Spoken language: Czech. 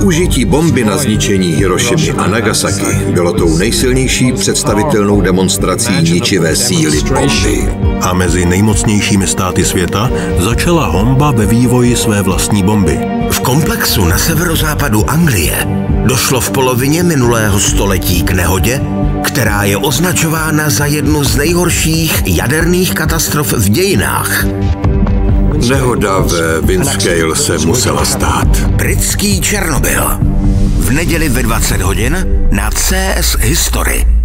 Použití bomby na zničení Hirošimy a Nagasaki bylo tou nejsilnější představitelnou demonstrací ničivé síly bomby. A mezi nejmocnějšími státy světa začala Homba ve vývoji své vlastní bomby. V komplexu na severozápadu Anglie došlo v polovině minulého století k nehodě, která je označována za jednu z nejhorších jaderných katastrof v dějinách. Nehoda ve Windscale se musela stát. Britský Černobyl. V neděli ve 20 hodin na CS History.